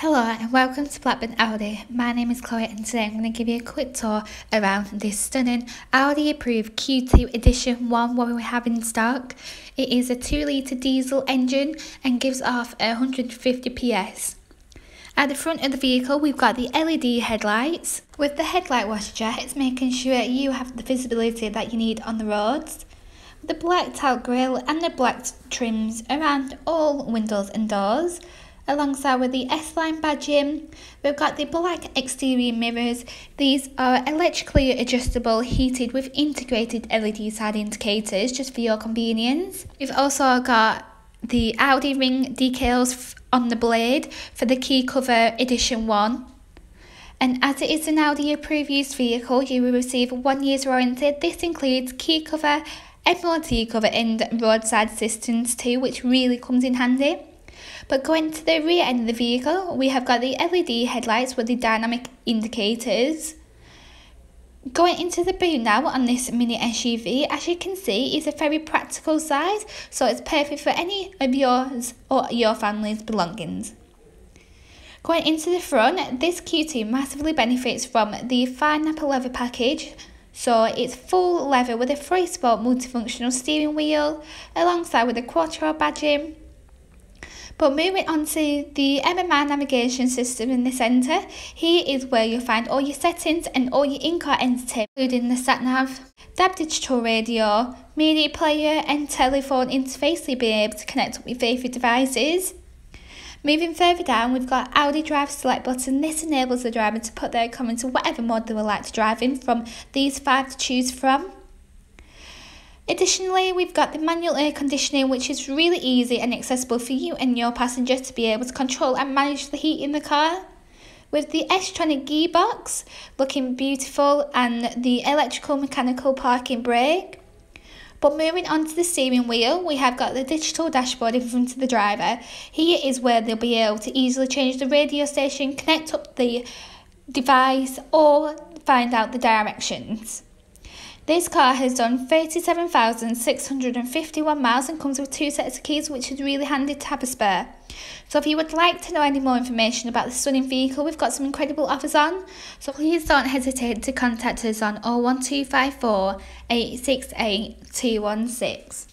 Hello and welcome to Blackburn Audi. My name is Chloe and today I'm going to give you a quick tour around this stunning Audi approved Q2 Edition 1 what we have in stock. It is a 2 litre diesel engine and gives off 150 PS. At the front of the vehicle we've got the LED headlights. With the headlight washer jet it's making sure you have the visibility that you need on the roads. The blacked out grille and the black trims around all windows and doors alongside with the S-Line badging. We've got the black exterior mirrors. These are electrically adjustable, heated with integrated LED side indicators just for your convenience. We've also got the Audi ring decals on the blade for the key cover edition 1. And as it is an Audi approved used vehicle, you will receive one year's warranty. This includes key cover, MOT cover and roadside assistance too, which really comes in handy. But going to the rear end of the vehicle, we have got the LED headlights with the dynamic indicators. Going into the boot now on this mini SUV, as you can see, is a very practical size, so it's perfect for any of yours or your family's belongings. Going into the front, this Q2 massively benefits from the fine Nappa leather package, so it's full leather with a free sport multifunctional steering wheel, alongside with a Quattro badging, but moving on to the MMI navigation system in the centre, here is where you'll find all your settings and all your in-car entertainment, including the sat-nav, DAB digital radio, media player and telephone interface you'll be able to connect up your favourite devices. Moving further down, we've got Audi Drive Select button. This enables the driver to put their car into whatever mode they would like to drive in from these five to choose from. Additionally, we've got the manual air conditioning, which is really easy and accessible for you and your passengers to be able to control and manage the heat in the car. With the S-tronic gearbox looking beautiful and the electrical mechanical parking brake. But moving on to the steering wheel, we have got the digital dashboard in front of the driver. Here is where they'll be able to easily change the radio station, connect up the device or find out the directions. This car has done 37,651 miles and comes with two sets of keys, which is really handy to have a spare. So if you would like to know any more information about the stunning vehicle, we've got some incredible offers on. So please don't hesitate to contact us on 01254 868 216.